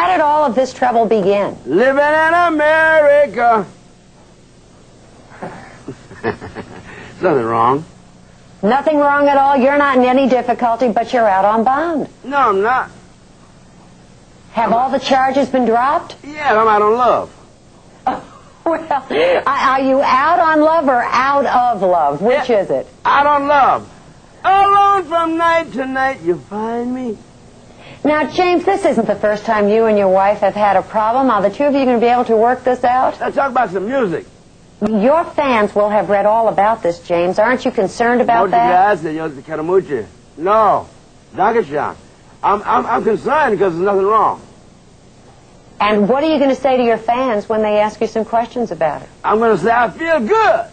How did all of this trouble begin? Living in America. Nothing wrong. Nothing wrong at all. You're not in any difficulty, but you're out on bond. No, I'm not. Have all the charges been dropped? Yeah, I'm out on love. Well, are you out on love or out of love? Which Yeah. is it? Out on love. Alone from night to night, you find me. Now, James, this isn't the first time you and your wife have had a problem. Are the two of you going to be able to work this out? Let's talk about some music. Your fans will have read all about this, James. Aren't you concerned about that? gracias, señor Caramucci. No. Dankeschön. I'm, I'm, I'm concerned because there's nothing wrong. And what are you going to say to your fans when they ask you some questions about it? I'm going to say I feel good.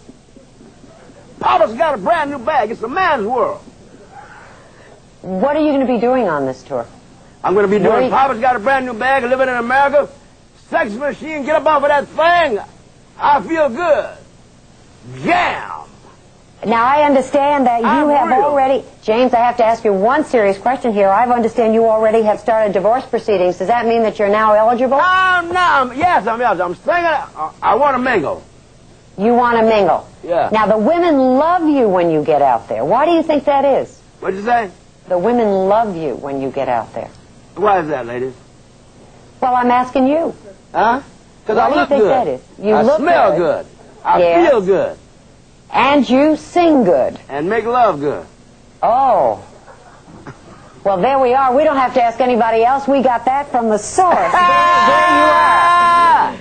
Papa's got a brand new bag. It's a man's world. What are you going to be doing on this tour? I'm going to be doing Wait. Papa's got a brand new bag, living in America. Sex machine, get up off of that thing. I feel good. Jam. Now, I understand that you I'm have real. already... James, I have to ask you one serious question here. I understand you already have started divorce proceedings. Does that mean that you're now eligible? Oh, no. I'm, yes, I'm yes. I'm singing. I, I want to mingle. You want to mingle. Yeah. Now, the women love you when you get out there. Why do you think that is? What'd you say? The women love you when you get out there. Why is that, ladies? Well, I'm asking you. Huh? Because I do you look think good. that is? You I look smell good. good. I Yes. feel good. And you sing good. And make love good. Oh. Well, there we are. We don't have to ask anybody else. We got that from the source. There, there you are.